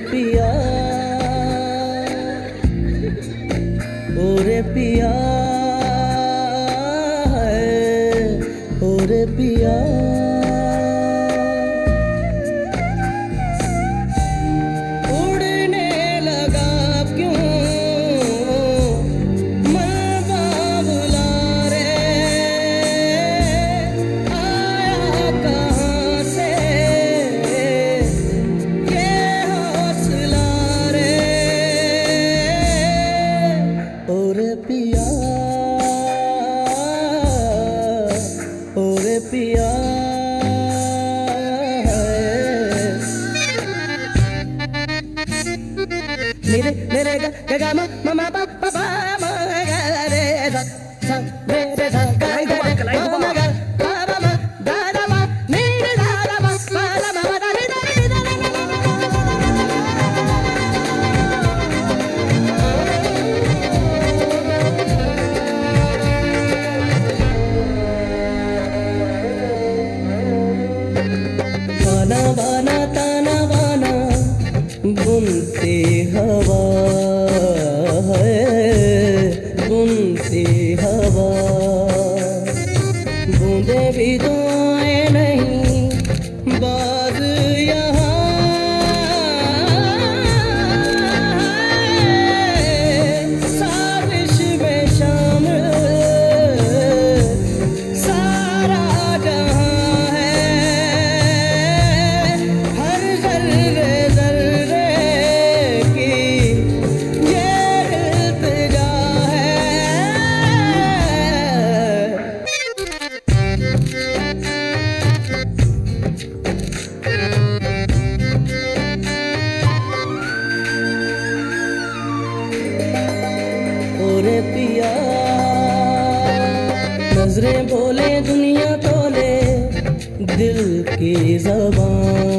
पिया ओरे पिया ओरे पिया ni re ni re ga ga ma ma ma pa pa pa and every day. दिल की जबान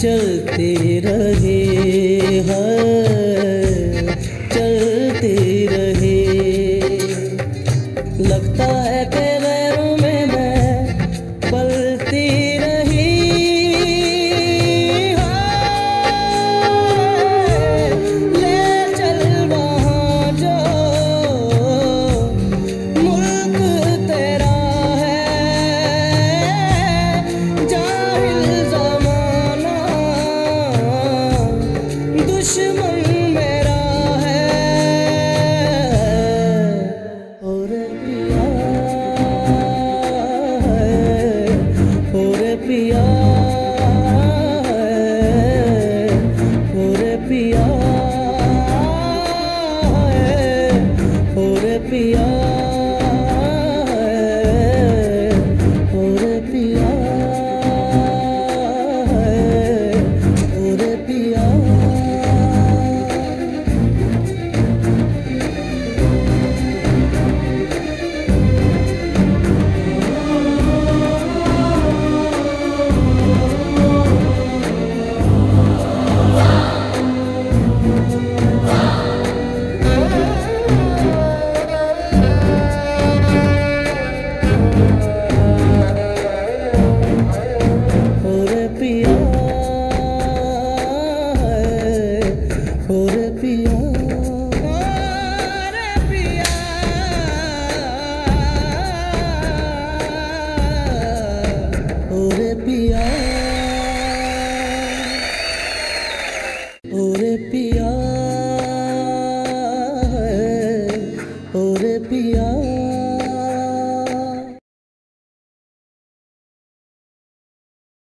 चलते रहे हर Oh,